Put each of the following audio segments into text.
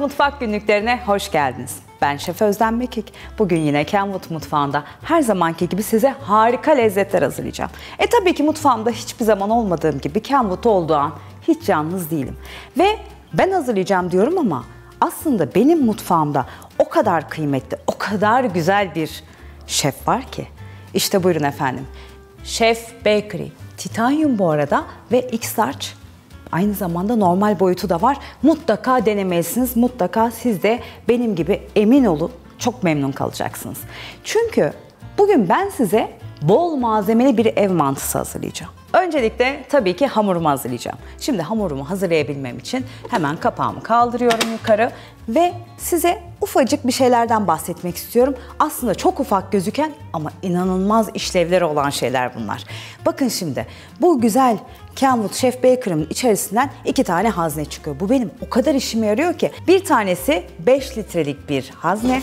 Mutfak günlüklerine hoş geldiniz. Ben Şef Özlem Mekik. Bugün yine Kenwood Mutfağı'nda her zamanki gibi size harika lezzetler hazırlayacağım. E tabii ki mutfağımda hiçbir zaman olmadığım gibi Kenwood olduğu an hiç yalnız değilim. Ve ben hazırlayacağım diyorum ama aslında benim mutfağımda o kadar kıymetli, o kadar güzel bir şef var ki. İşte buyurun efendim. Chef Bakery. Titanium bu arada ve X-Large Aynı zamanda normal boyutu da var. Mutlaka denemelisiniz. Mutlaka siz de benim gibi emin olun çok memnun kalacaksınız. Çünkü bugün ben size bol malzemeli bir ev mantısı hazırlayacağım. Öncelikle tabii ki hamurumu hazırlayacağım. Şimdi hamurumu hazırlayabilmem için hemen kapağımı kaldırıyorum yukarı ve size ufacık bir şeylerden bahsetmek istiyorum. Aslında çok ufak gözüken ama inanılmaz işlevleri olan şeyler bunlar. Bakın şimdi bu güzel Kenwood Chef Baker'ın içerisinden iki tane hazne çıkıyor. Bu benim o kadar işime yarıyor ki. Bir tanesi 5 litrelik bir hazne.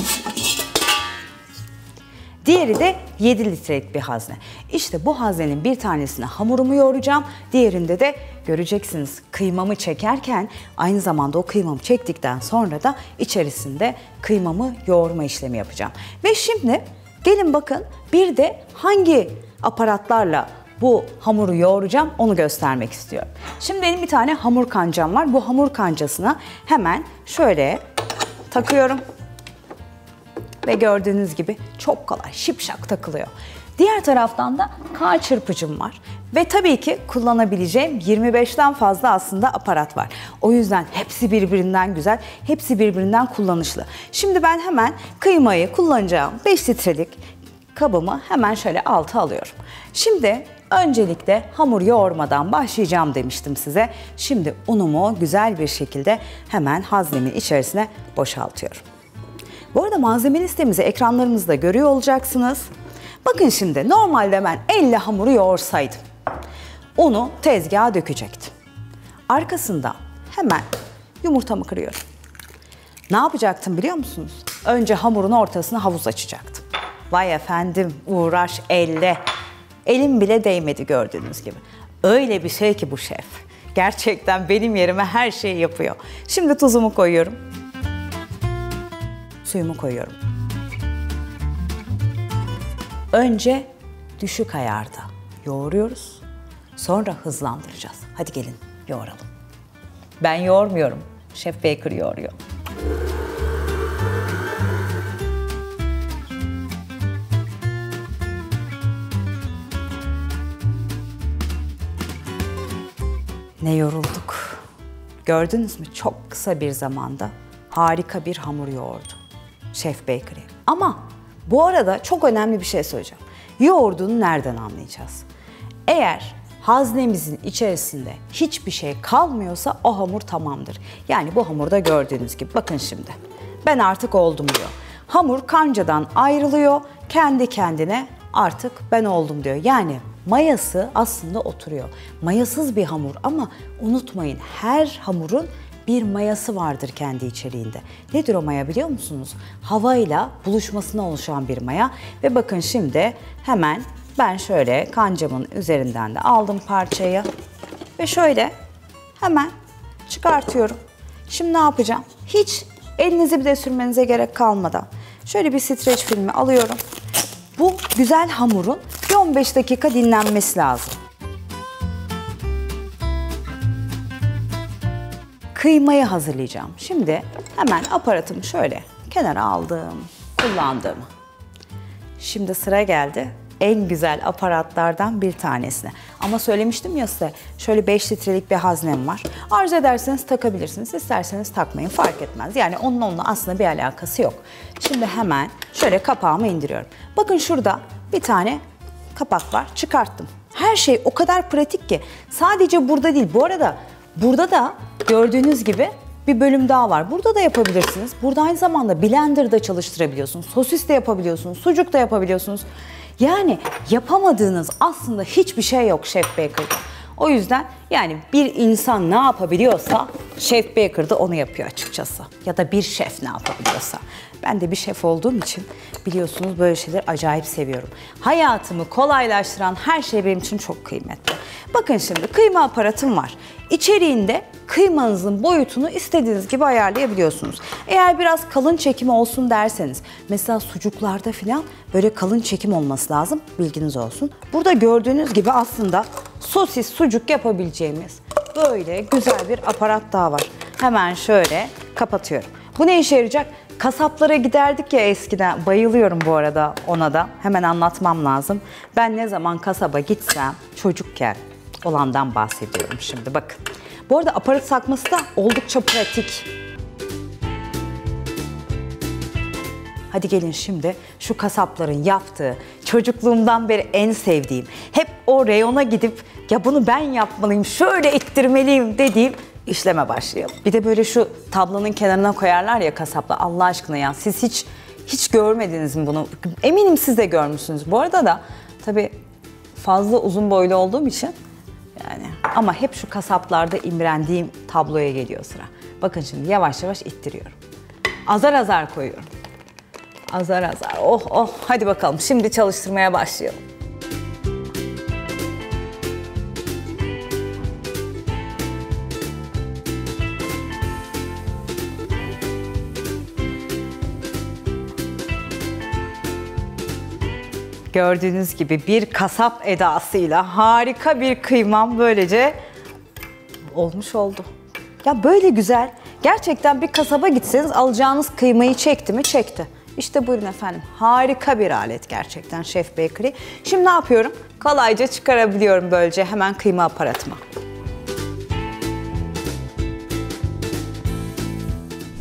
Diğeri de 7 litrelik bir hazne. İşte bu haznenin bir tanesine hamurumu yoğuracağım. Diğerinde de göreceksiniz kıymamı çekerken aynı zamanda o kıymamı çektikten sonra da içerisinde kıymamı yoğurma işlemi yapacağım. Ve şimdi gelin bakın bir de hangi aparatlarla bu hamuru yoğuracağım onu göstermek istiyorum. Şimdi benim bir tane hamur kancam var. Bu hamur kancasına hemen şöyle takıyorum ve gördüğünüz gibi çok kolay şipşak takılıyor. Diğer taraftan da K çırpıcım var. Ve tabii ki kullanabileceğim 25'ten fazla aslında aparat var. O yüzden hepsi birbirinden güzel, hepsi birbirinden kullanışlı. Şimdi ben hemen kıymayı kullanacağım 5 litrelik kabımı hemen şöyle alta alıyorum. Şimdi öncelikle hamur yoğurmadan başlayacağım demiştim size. Şimdi unumu güzel bir şekilde hemen haznemin içerisine boşaltıyorum. Bu arada malzeme listemizi ekranlarınızda görüyor olacaksınız. Bakın şimdi normalde ben elle hamuru yoğursaydım unu tezgaha dökecektim. Arkasından hemen yumurtamı kırıyorum. Ne yapacaktım biliyor musunuz? Önce hamurun ortasına havuz açacaktım. Vay efendim uğraş elle. Elim bile değmedi gördüğünüz gibi. Öyle bir şey ki bu şef. Gerçekten benim yerime her şeyi yapıyor. Şimdi tuzumu koyuyorum suyumu koyuyorum. Önce düşük ayarda yoğuruyoruz. Sonra hızlandıracağız. Hadi gelin yoğuralım. Ben yoğurmuyorum. Şef Baker yoğuruyor. Ne yorulduk. Gördünüz mü? Çok kısa bir zamanda harika bir hamur yoğurdu. Chef Bakery. Ama bu arada çok önemli bir şey söyleyeceğim. Yoğurduğunu nereden anlayacağız? Eğer haznemizin içerisinde hiçbir şey kalmıyorsa o hamur tamamdır. Yani bu hamurda gördüğünüz gibi bakın şimdi. Ben artık oldum diyor. Hamur kancadan ayrılıyor. Kendi kendine artık ben oldum diyor. Yani mayası aslında oturuyor. Mayasız bir hamur ama unutmayın her hamurun bir mayası vardır kendi içeriğinde. Nedir o maya biliyor musunuz? Havayla buluşmasına oluşan bir maya ve bakın şimdi hemen ben şöyle kancamın üzerinden de aldım parçayı ve şöyle hemen çıkartıyorum. Şimdi ne yapacağım? Hiç elinizi bile sürmenize gerek kalmadan şöyle bir streç filmi alıyorum. Bu güzel hamurun bir 15 dakika dinlenmesi lazım. Kıymayı hazırlayacağım. Şimdi hemen aparatımı şöyle kenara aldım, kullandım. Şimdi sıra geldi en güzel aparatlardan bir tanesine. Ama söylemiştim ya size şöyle 5 litrelik bir haznem var. Arzu ederseniz takabilirsiniz, isterseniz takmayın fark etmez. Yani onun onunla aslında bir alakası yok. Şimdi hemen şöyle kapağımı indiriyorum. Bakın şurada bir tane kapak var çıkarttım. Her şey o kadar pratik ki sadece burada değil. Bu arada burada da Gördüğünüz gibi bir bölüm daha var. Burada da yapabilirsiniz. Burada aynı zamanda blenderda çalıştırabiliyorsunuz. Sosis de yapabiliyorsunuz. Sucuk da yapabiliyorsunuz. Yani yapamadığınız aslında hiçbir şey yok Chef Baker'da. O yüzden yani bir insan ne yapabiliyorsa Chef Baker da onu yapıyor açıkçası. Ya da bir şef ne yapabiliyorsa. Ben de bir şef olduğum için biliyorsunuz böyle şeyler acayip seviyorum. Hayatımı kolaylaştıran her şey benim için çok kıymetli. Bakın şimdi kıyma aparatım var. İçeriğinde kıymanızın boyutunu istediğiniz gibi ayarlayabiliyorsunuz. Eğer biraz kalın çekim olsun derseniz, mesela sucuklarda falan böyle kalın çekim olması lazım, bilginiz olsun. Burada gördüğünüz gibi aslında sosis sucuk yapabileceğimiz böyle güzel bir aparat daha var. Hemen şöyle kapatıyorum. Bu ne işe yarayacak? Kasaplara giderdik ya eskiden. Bayılıyorum bu arada ona da. Hemen anlatmam lazım. Ben ne zaman kasaba gitsem çocukken olandan bahsediyorum şimdi bakın. Bu arada aparat takması da oldukça pratik. Hadi gelin şimdi şu kasapların yaptığı, çocukluğumdan beri en sevdiğim, hep o reyona gidip ya bunu ben yapmalıyım, şöyle ittirmeliyim dediğim işleme başlayalım. Bir de böyle şu tablonun kenarına koyarlar ya kasapla Allah aşkına ya siz hiç hiç görmediniz mi bunu? Eminim siz de görmüşsünüz. Bu arada da tabii fazla uzun boylu olduğum için yani ama hep şu kasaplarda imrendiğim tabloya geliyor sıra. Bakın şimdi yavaş yavaş ittiriyorum. Azar azar koyuyorum. Azar azar. Oh oh hadi bakalım şimdi çalıştırmaya başlayalım. Gördüğünüz gibi bir kasap edasıyla harika bir kıymam böylece olmuş oldu. Ya böyle güzel. Gerçekten bir kasaba gitseniz alacağınız kıymayı çekti mi? Çekti. İşte buyurun efendim. Harika bir alet gerçekten Chef Bakery. Şimdi ne yapıyorum? Kolayca çıkarabiliyorum böylece hemen kıyma aparatıma.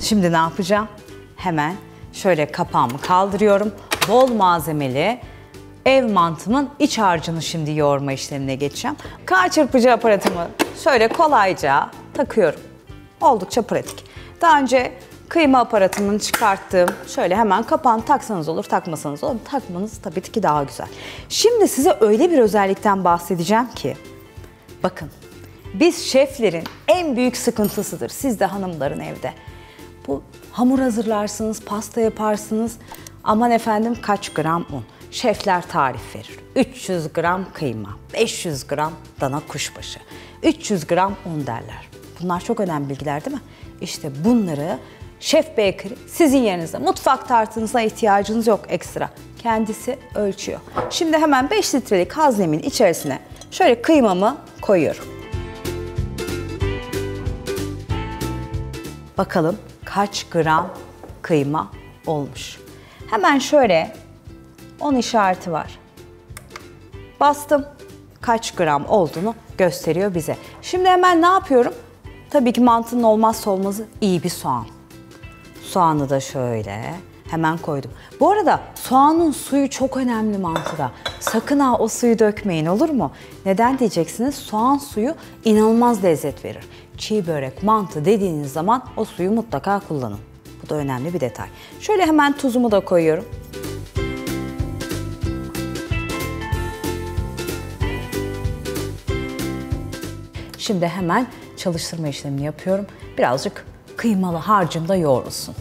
Şimdi ne yapacağım? Hemen şöyle kapağımı kaldırıyorum. Bol malzemeli ev mantımın iç harcını şimdi yoğurma işlemine geçeceğim. Kağıt çırpıcı aparatımı şöyle kolayca takıyorum. Oldukça pratik. Daha önce kıyma aparatımını çıkarttım. Şöyle hemen kapağını taksanız olur, takmasanız olur. Takmanız tabii ki daha güzel. Şimdi size öyle bir özellikten bahsedeceğim ki bakın biz şeflerin en büyük sıkıntısıdır. Siz de hanımların evde. Bu hamur hazırlarsınız, pasta yaparsınız. Aman efendim kaç gram un? Şefler tarif verir. 300 gram kıyma, 500 gram dana kuşbaşı, 300 gram un derler. Bunlar çok önemli bilgiler değil mi? İşte bunları Şef Baker sizin yerinizde mutfak tartınıza ihtiyacınız yok ekstra. Kendisi ölçüyor. Şimdi hemen 5 litrelik haznemin içerisine şöyle kıymamı koyuyorum. Bakalım kaç gram kıyma olmuş. Hemen şöyle 10 işareti var. Bastım. Kaç gram olduğunu gösteriyor bize. Şimdi hemen ne yapıyorum? Tabii ki mantının olmazsa olmazı iyi bir soğan. Soğanı da şöyle hemen koydum. Bu arada soğanın suyu çok önemli mantıda. Sakın ha o suyu dökmeyin olur mu? Neden diyeceksiniz? Soğan suyu inanılmaz lezzet verir. Çiğ börek, mantı dediğiniz zaman o suyu mutlaka kullanın. Bu da önemli bir detay. Şöyle hemen tuzumu da koyuyorum. Şimdi hemen çalıştırma işlemini yapıyorum. Birazcık kıymalı harcım da yoğrulsun.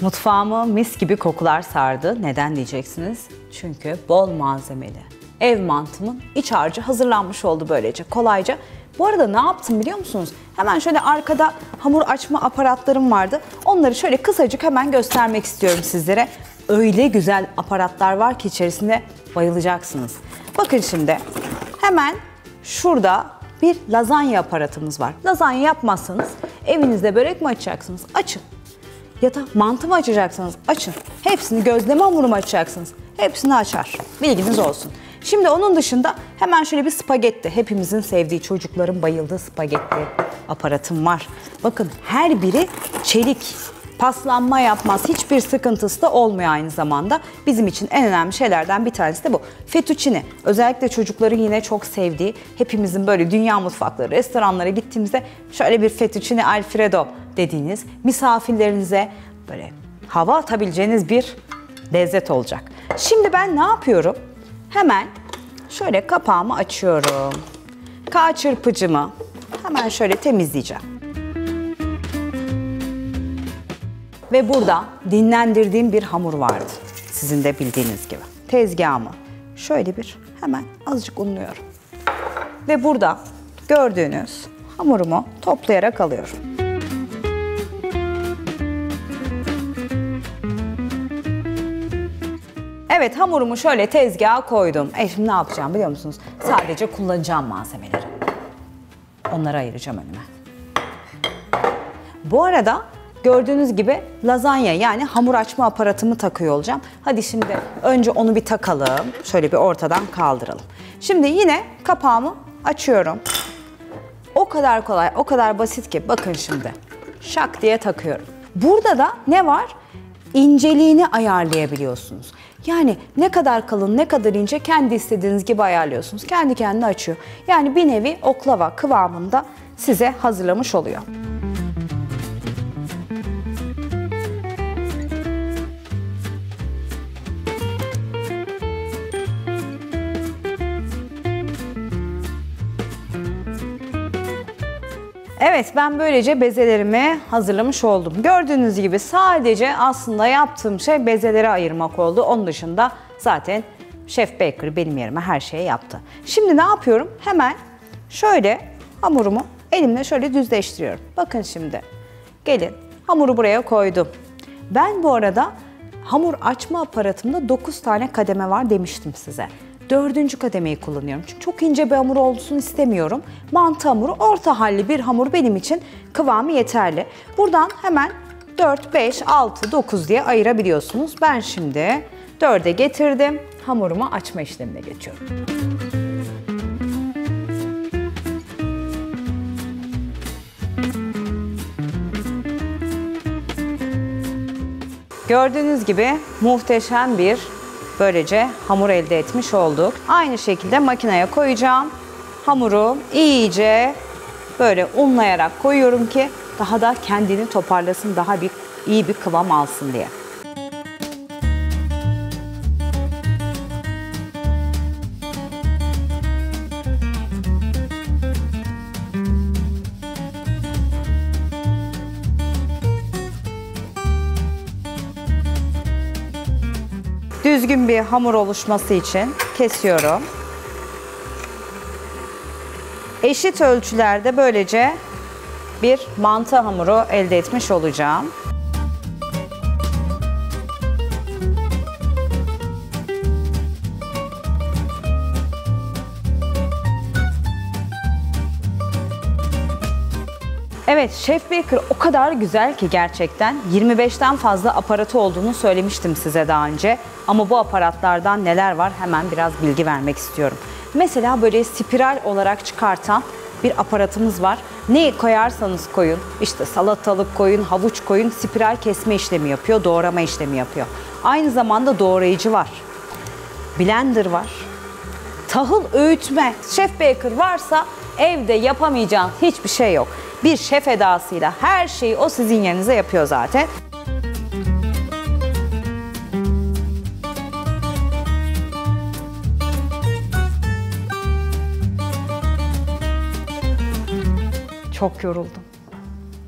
Mutfağımı mis gibi kokular sardı. Neden diyeceksiniz? Çünkü bol malzemeli. Ev mantımın iç harcı hazırlanmış oldu böylece kolayca. Bu arada ne yaptım biliyor musunuz? Hemen şöyle arkada hamur açma aparatlarım vardı. Onları şöyle kısacık hemen göstermek istiyorum sizlere. Öyle güzel aparatlar var ki içerisinde bayılacaksınız. Bakın şimdi hemen şurada bir lazanya aparatımız var. Lazanya yapmazsanız evinizde börek mi açacaksınız? Açın. Ya da mantı mı açacaksınız? Açın. Hepsini gözleme hamuru mu açacaksınız? Hepsini açar. Bilginiz olsun. Şimdi onun dışında hemen şöyle bir spagetti. Hepimizin sevdiği, çocukların bayıldığı spagetti aparatım var. Bakın her biri çelik. Paslanma yapmaz. Hiçbir sıkıntısı da olmuyor aynı zamanda. Bizim için en önemli şeylerden bir tanesi de bu. Fettuccine. Özellikle çocukların yine çok sevdiği, hepimizin böyle dünya mutfakları, restoranlara gittiğimizde şöyle bir fettuccine alfredo dediğiniz misafirlerinize böyle hava atabileceğiniz bir lezzet olacak. Şimdi ben ne yapıyorum? Hemen şöyle kapağımı açıyorum. K çırpıcımı hemen şöyle temizleyeceğim. Ve burada dinlendirdiğim bir hamur vardı. Sizin de bildiğiniz gibi. Tezgahımı şöyle bir hemen azıcık unluyorum. Ve burada gördüğünüz hamurumu toplayarak alıyorum. Evet hamurumu şöyle tezgaha koydum. E şimdi ne yapacağım biliyor musunuz? Sadece kullanacağım malzemeleri. Onları ayıracağım önüme. Bu arada gördüğünüz gibi lazanya yani hamur açma aparatımı takıyor olacağım. Hadi şimdi önce onu bir takalım. Şöyle bir ortadan kaldıralım. Şimdi yine kapağımı açıyorum. O kadar kolay, o kadar basit ki bakın şimdi. Şak diye takıyorum. Burada da ne var? İnceliğini ayarlayabiliyorsunuz. Yani ne kadar kalın, ne kadar ince kendi istediğiniz gibi ayarlıyorsunuz. Kendi kendine açıyor. Yani bir nevi oklava kıvamında size hazırlamış oluyor. Evet ben böylece bezelerimi hazırlamış oldum. Gördüğünüz gibi sadece aslında yaptığım şey bezeleri ayırmak oldu. Onun dışında zaten Chef Baker benim yerime her şeyi yaptı. Şimdi ne yapıyorum? Hemen şöyle hamurumu elimle şöyle düzleştiriyorum. Bakın şimdi. Gelin hamuru buraya koydum. Ben bu arada hamur açma aparatımda 9 tane kademe var demiştim size dördüncü kademeyi kullanıyorum. Çünkü çok ince bir hamur olsun istemiyorum. Mantı hamuru orta halli bir hamur benim için kıvamı yeterli. Buradan hemen 4, 5, 6, 9 diye ayırabiliyorsunuz. Ben şimdi 4'e getirdim. Hamurumu açma işlemine geçiyorum. Gördüğünüz gibi muhteşem bir Böylece hamur elde etmiş olduk. Aynı şekilde makineye koyacağım. Hamuru iyice böyle unlayarak koyuyorum ki daha da kendini toparlasın, daha bir iyi bir kıvam alsın diye. Düzgün bir hamur oluşması için kesiyorum. Eşit ölçülerde böylece bir mantı hamuru elde etmiş olacağım. Evet, Chef Baker o kadar güzel ki gerçekten 25'ten fazla aparatı olduğunu söylemiştim size daha önce. Ama bu aparatlardan neler var hemen biraz bilgi vermek istiyorum. Mesela böyle spiral olarak çıkartan bir aparatımız var. Ne koyarsanız koyun, işte salatalık koyun, havuç koyun, spiral kesme işlemi yapıyor, doğrama işlemi yapıyor. Aynı zamanda doğrayıcı var. Blender var. Tahıl öğütme, Chef Baker varsa evde yapamayacağın hiçbir şey yok. Bir şef edasıyla her şeyi o sizin yerinize yapıyor zaten. Çok yoruldum.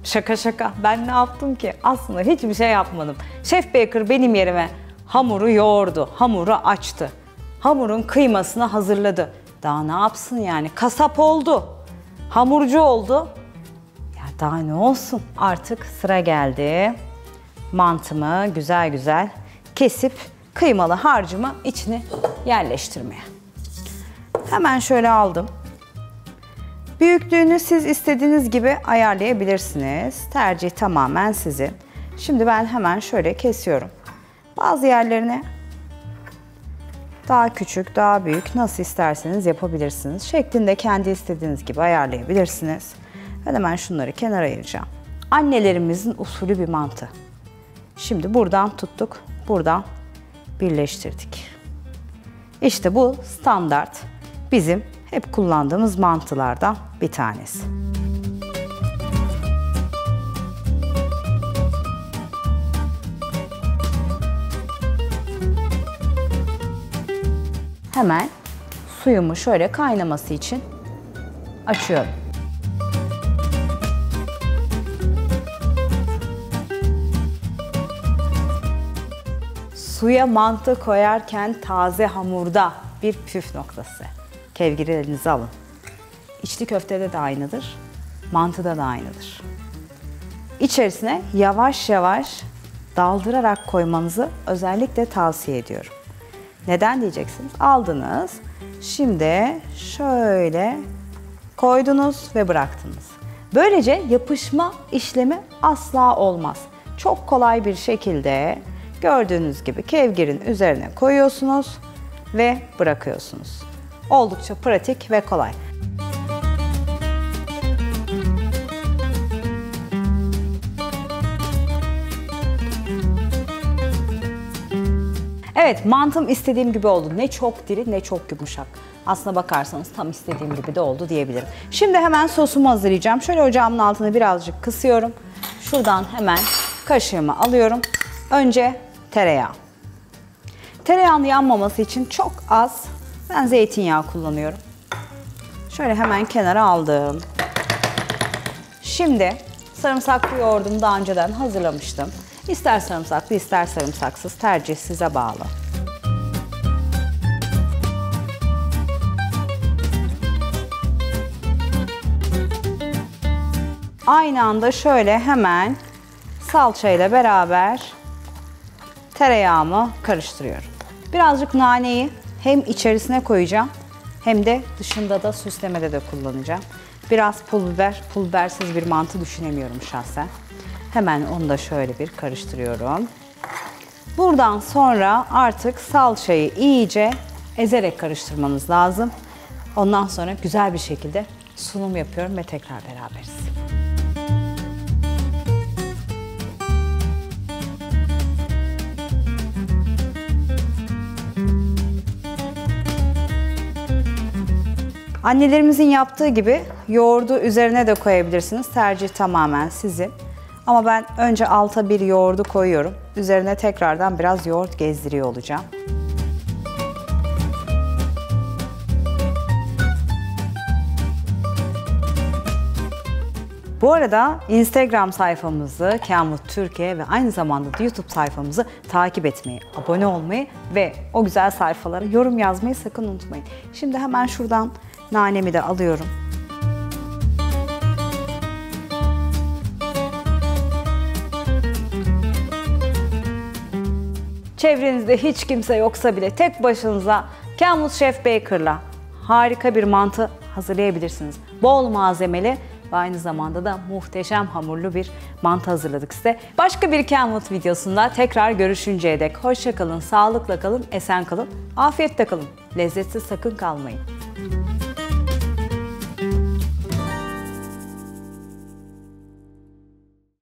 Şaka şaka. Ben ne yaptım ki? Aslında hiçbir şey yapmadım. Şef Baker benim yerime hamuru yoğurdu, hamuru açtı. Hamurun kıymasını hazırladı. Daha ne yapsın yani? Kasap oldu. Hamurcu oldu. Daha ne olsun? Artık sıra geldi. Mantımı güzel güzel kesip kıymalı harcımı içine yerleştirmeye. Hemen şöyle aldım. Büyüklüğünü siz istediğiniz gibi ayarlayabilirsiniz. Tercih tamamen sizin. Şimdi ben hemen şöyle kesiyorum. Bazı yerlerine daha küçük, daha büyük nasıl isterseniz yapabilirsiniz. Şeklinde kendi istediğiniz gibi ayarlayabilirsiniz. Ben hemen şunları kenara ayıracağım. Annelerimizin usulü bir mantı. Şimdi buradan tuttuk, buradan birleştirdik. İşte bu standart bizim hep kullandığımız mantılardan bir tanesi. Hemen suyumu şöyle kaynaması için açıyorum. Suya mantı koyarken taze hamurda bir püf noktası. Kevgiri elinize alın. İçli köftede de aynıdır, mantıda da aynıdır. İçerisine yavaş yavaş daldırarak koymanızı özellikle tavsiye ediyorum. Neden diyeceksiniz? Aldınız. Şimdi şöyle koydunuz ve bıraktınız. Böylece yapışma işlemi asla olmaz. Çok kolay bir şekilde gördüğünüz gibi kevgirin üzerine koyuyorsunuz ve bırakıyorsunuz. Oldukça pratik ve kolay. Evet mantım istediğim gibi oldu. Ne çok diri ne çok yumuşak. Aslına bakarsanız tam istediğim gibi de oldu diyebilirim. Şimdi hemen sosumu hazırlayacağım. Şöyle ocağımın altını birazcık kısıyorum. Şuradan hemen kaşığımı alıyorum. Önce tereyağı. Tereyağın yanmaması için çok az ben zeytinyağı kullanıyorum. Şöyle hemen kenara aldım. Şimdi sarımsaklı yoğurdumu daha önceden hazırlamıştım. İster sarımsaklı ister sarımsaksız tercih size bağlı. Aynı anda şöyle hemen salçayla beraber tereyağımı karıştırıyorum. Birazcık naneyi hem içerisine koyacağım hem de dışında da süslemede de kullanacağım. Biraz pul biber, pul bibersiz bir mantı düşünemiyorum şahsen. Hemen onu da şöyle bir karıştırıyorum. Buradan sonra artık salçayı iyice ezerek karıştırmanız lazım. Ondan sonra güzel bir şekilde sunum yapıyorum ve tekrar beraberiz. Annelerimizin yaptığı gibi yoğurdu üzerine de koyabilirsiniz. Tercih tamamen sizin. Ama ben önce alta bir yoğurdu koyuyorum. Üzerine tekrardan biraz yoğurt gezdiriyor olacağım. Bu arada Instagram sayfamızı Kamut Türkiye ve aynı zamanda da YouTube sayfamızı takip etmeyi, abone olmayı ve o güzel sayfalara yorum yazmayı sakın unutmayın. Şimdi hemen şuradan nanemi de alıyorum. Çevrenizde hiç kimse yoksa bile tek başınıza Kamut Chef Baker'la harika bir mantı hazırlayabilirsiniz. Bol malzemeli ve aynı zamanda da muhteşem hamurlu bir mantı hazırladık size. Başka bir Kamut videosunda tekrar görüşünceye dek hoşça kalın, sağlıkla kalın, esen kalın, afiyetle kalın. Lezzetsiz sakın kalmayın.